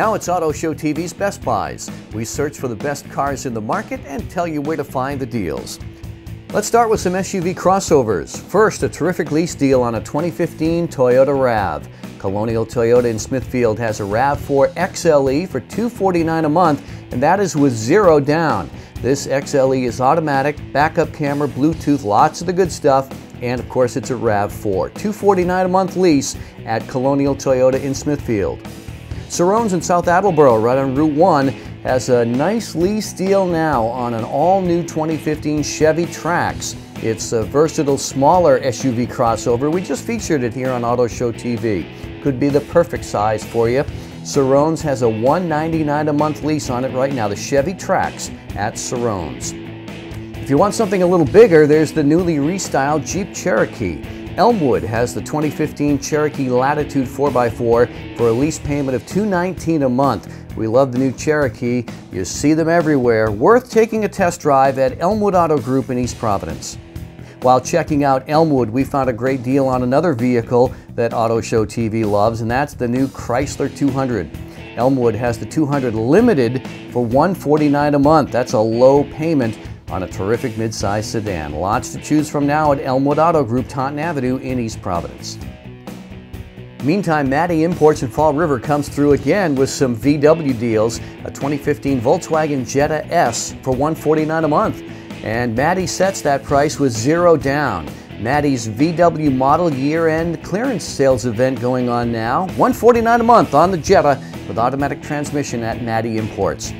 Now it's Auto Show TV's Best Buys. We search for the best cars in the market and tell you where to find the deals. Let's start with some SUV crossovers. First, a terrific lease deal on a 2015 Toyota RAV. Colonial Toyota in Smithfield has a RAV4 XLE for 249 a month, and that is with zero down. This XLE is automatic, backup camera, Bluetooth, lots of the good stuff, and of course it's a RAV4. 249 a month lease at Colonial Toyota in Smithfield. Cerrone's in South Attleboro, right on Route 1, has a nice lease deal now on an all-new 2015 Chevy Trax. It's a versatile, smaller SUV crossover. We just featured it here on Auto Show TV. Could be the perfect size for you. Cerrone's has a 199 a month lease on it right now, the Chevy Trax at Cerrone's. If you want something a little bigger, there's the newly restyled Jeep Cherokee. Elmwood has the 2015 Cherokee Latitude 4x4 for a lease payment of 219 a month. We love the new Cherokee. You see them everywhere. Worth taking a test drive at Elmwood Auto Group in East Providence. While checking out Elmwood, we found a great deal on another vehicle that Auto Show TV loves, and that's the new Chrysler 200. Elmwood has the 200 limited for 149 a month. That's a low payment on a terrific midsize sedan. Lots to choose from now at Elmwood Auto Group, Taunton Avenue in East Providence. Meantime, Maddie Imports in Fall River comes through again with some VW deals. A 2015 Volkswagen Jetta S for 149 a month. And Maddie sets that price with zero down. Maddie's VW model year-end clearance sales event going on now. 149 a month on the Jetta with automatic transmission at Maddie Imports.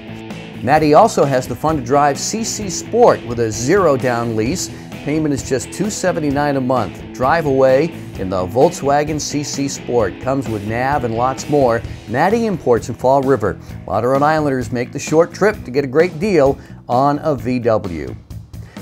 Maddie also has the fun to drive CC Sport with a zero down lease. Payment is just 279 a month. Drive away in the Volkswagen CC Sport. Comes with nav and lots more. Maddie Imports in Fall River. A Islanders make the short trip to get a great deal on a VW.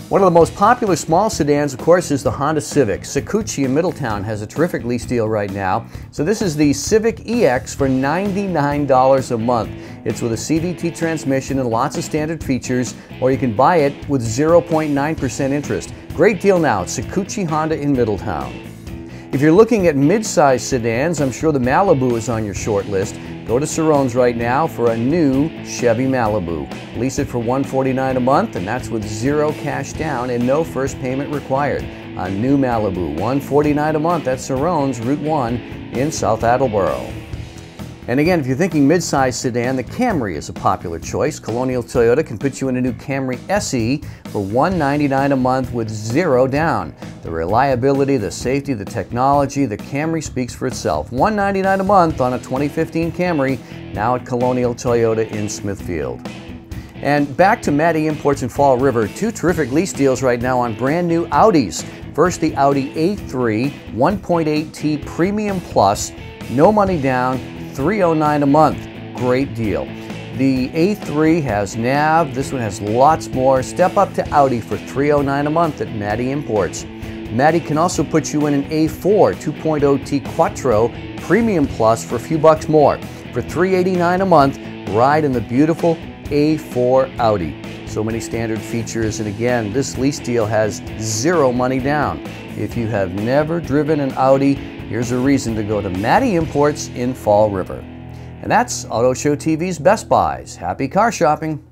One of the most popular small sedans, of course, is the Honda Civic. Saccucci in Middletown has a terrific lease deal right now. So this is the Civic EX for $99 a month. It's with a CVT transmission and lots of standard features, or you can buy it with 0.9% interest. Great deal now at Saccucci Honda in Middletown. If you're looking at mid-size sedans, I'm sure the Malibu is on your short list. Go to Cerrone's right now for a new Chevy Malibu. Lease it for 149 a month, and that's with zero cash down and no first payment required. A new Malibu, 149 a month at Cerrone's Route 1 in South Attleboro. And again, if you're thinking midsize sedan, the Camry is a popular choice. Colonial Toyota can put you in a new Camry SE for 199 a month with zero down. The reliability, the safety, the technology, the Camry speaks for itself. 199 a month on a 2015 Camry, now at Colonial Toyota in Smithfield. And back to Maddie Imports in Fall River, two terrific lease deals right now on brand new Audis. First, the Audi A3 1.8T Premium Plus, no money down, 309 a month. Great deal. The A3 has nav. This one has lots more. Step up to Audi for 309 a month at Maddie Imports. Maddie can also put you in an A4 2.0T Quattro Premium Plus for a few bucks more. For 389 a month, ride in the beautiful A4 Audi. So many standard features, and again, this lease deal has zero money down. If you have never driven an Audi, Here's a reason to go to Maddie Imports in Fall River. And that's Auto Show TV's Best Buys. Happy car shopping!